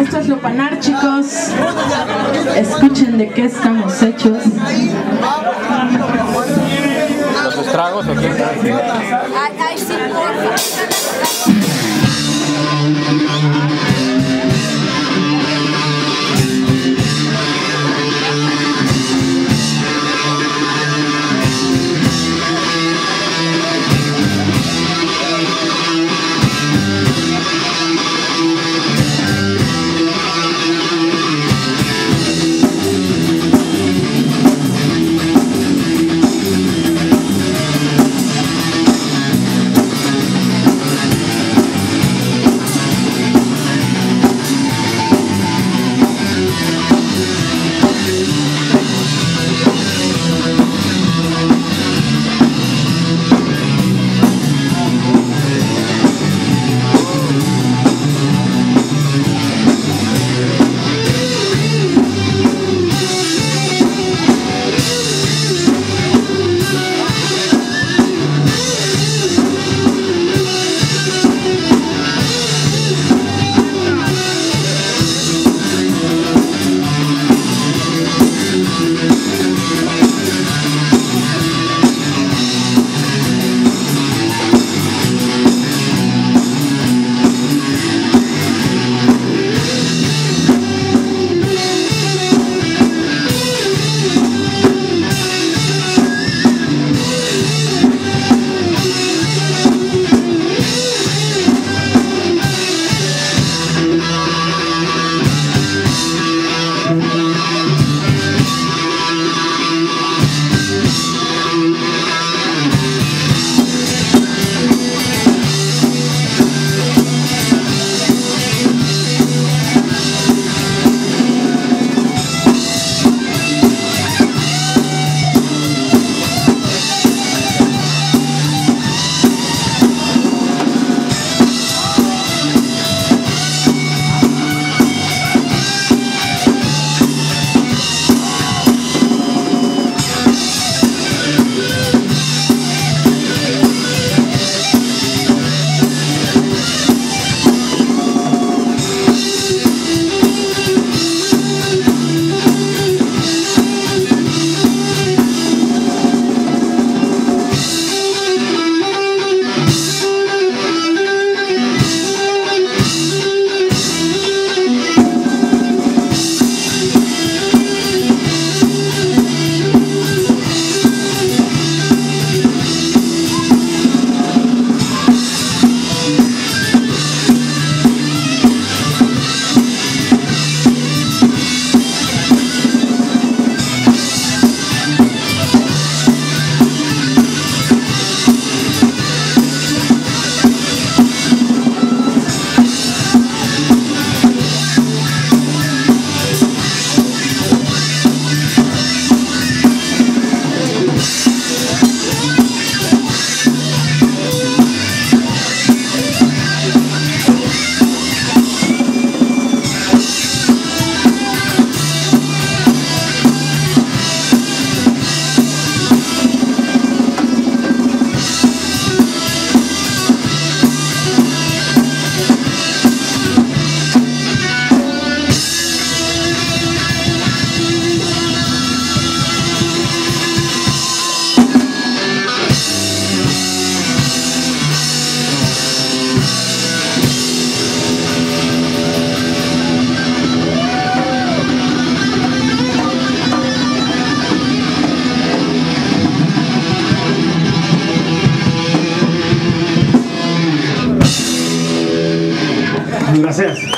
Esto es Lopanar, chicos. Escuchen de qué estamos hechos. ¿Los estragos o qué? Ay, ay, sí, porfa. Gracias.